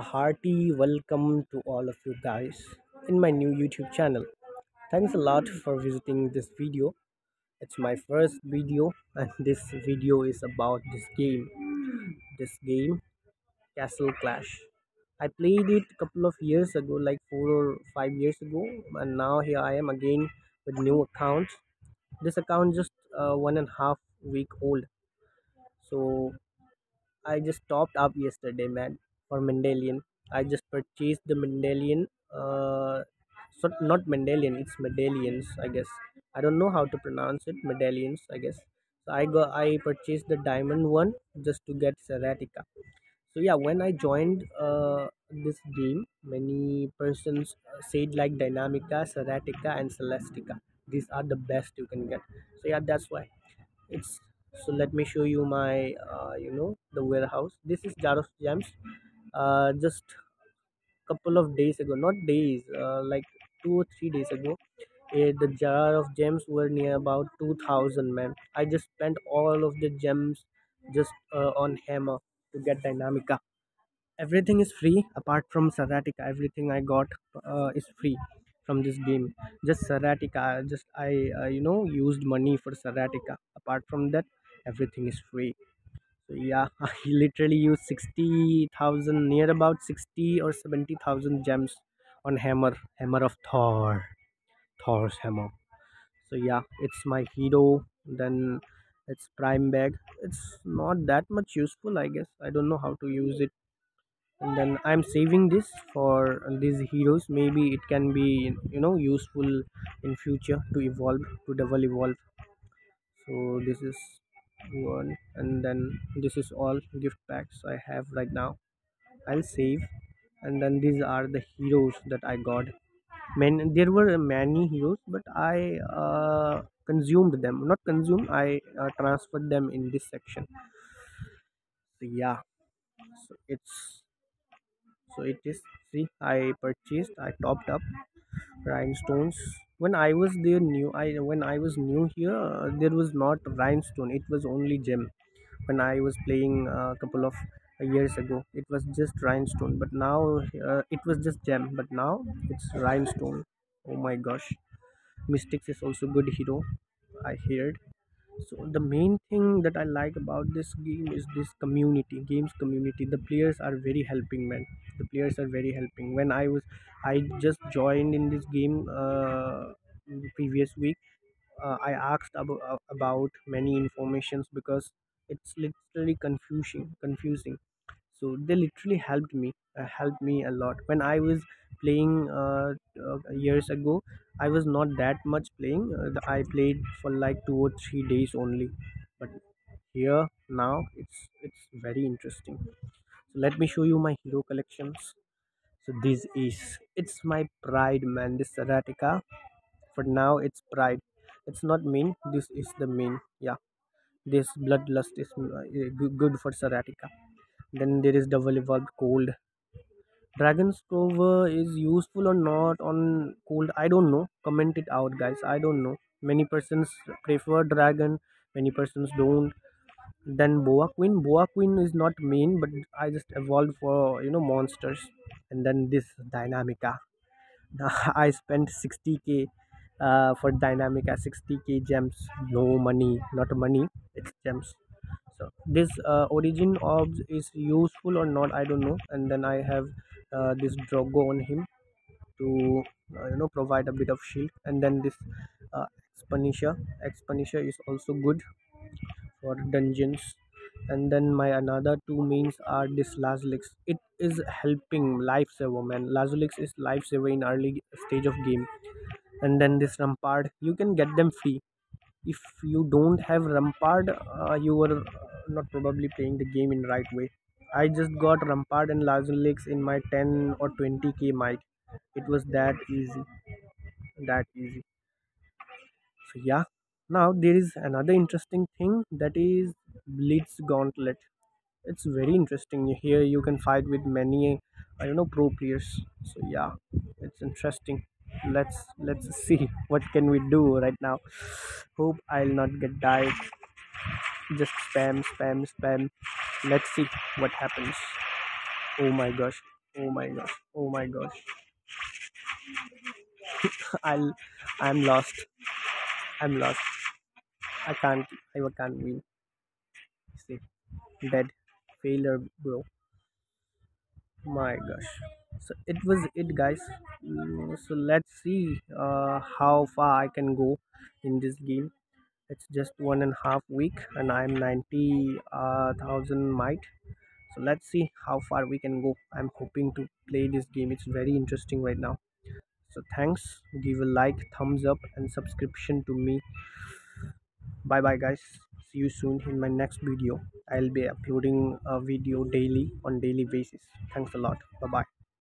A hearty welcome to all of you guys in my new YouTube channel. Thanks a lot for visiting this video. It's my first video and this video is about this game. This game Castle Clash. I played it a couple of years ago like 4 or 5 years ago and now here I am again with new account. This account just uh, one and a half week old. So I just topped up yesterday, man, for Mendelian. I just purchased the Mendelian. Uh, so not Mendelian, it's Medallions, I guess. I don't know how to pronounce it. Medallions, I guess. So I go, I purchased the diamond one just to get Seratica. So yeah, when I joined uh, this game, many persons uh, said like Dynamica, Seratica, and Celestica. These are the best you can get. So yeah, that's why it's so let me show you my uh, you know the warehouse this is jar of gems uh, just couple of days ago not days uh, like two or three days ago eh, the jar of gems were near about 2000 man i just spent all of the gems just uh, on hammer to get dynamica everything is free apart from Seratica. Everything I got uh, is free from this game. Just Seratica. Just I uh, you know used money for Seratica. Apart from that, everything is free. Yeah, I literally used sixty thousand, near about sixty or seventy thousand gems on hammer, hammer of Thor, Thor's hammer. So yeah, it's my hero. Then it's prime bag. It's not that much useful, I guess. I don't know how to use it and then i'm saving this for these heroes maybe it can be you know useful in future to evolve to double evolve so this is one and then this is all gift packs i have right now. I'll save and then these are the heroes that i got. Man, there were many heroes but i uh, consumed them. Not consumed i uh, transferred them in this section. So yeah. So it's so it is. See i purchased i topped up rhinestones when i was there new i when i was new here uh, there was not rhinestone. It was only gem. When i was playing a couple of years ago it was just rhinestone. But now uh, it was just gem. But now it's rhinestone. Oh my gosh. Mystics is also good hero i heard so the main thing that i like about this game is this community games community. The players are very helping man. The players are very helping. When i was i just joined in this game uh, previous week uh, i asked about, about many informations because it's literally confusing confusing. So they literally helped me uh, helped me a lot. When i was playing uh, uh, years ago i was not that much playing. Uh, i played for like two or three days only. But here now it's it's very interesting. So let me show you my hero collections. So this is it's my pride man. This Seratica for now it's pride. It's not main this is the main yeah. This bloodlust is uh, good good for Seratica then there is double evolved cold dragon's cover is useful or not on cold i don't know. Comment it out guys. I don't know. Many persons prefer dragon many persons don't. Then boa queen. Boa queen is not main but i just evolved for you know monsters. And then this dynamica. I spent 60k uh, for dynamica 60k gems. No money. Not money. It's gems. So this uh, origin orbs is useful or not i don't know. And then i have uh, this drogo on him to uh, you know provide a bit of shield. And then this uh, expunisher expunisher is also good for dungeons. And then my another two means are this lazulix it is helping lifesaver man. Lazulix is lifesaver in early stage of game. And then this rampart you can get them free. If you don't have rampart uh, you are not probably playing the game in right way i just got rampart and lazulix in my 10 or 20k mic it was that easy. That easy. So yeah. Now there is another interesting thing that is blitz gauntlet. It's very interesting. Here you can fight with many i don't know pro players. So yeah. It's interesting. Let's let's see what can we do right now. Hope i'll not get died just spam spam spam. Let's see what happens. Oh my gosh. Oh my gosh. Oh my gosh. I'll i'm lost. I'm lost. I can't i can't win. See. Dead. Failure bro. My gosh. So it was it guys. Mm, so let's see uh, how far i can go in this game it's just one and a half week and i'm 90 uh, thousand might. So let's see how far we can go. I'm hoping to play this game. It's very interesting right now. So thanks. Give a like thumbs up and subscription to me. Bye bye guys. See you soon in my next video. I'll be uploading a video daily on daily basis. Thanks a lot. Bye bye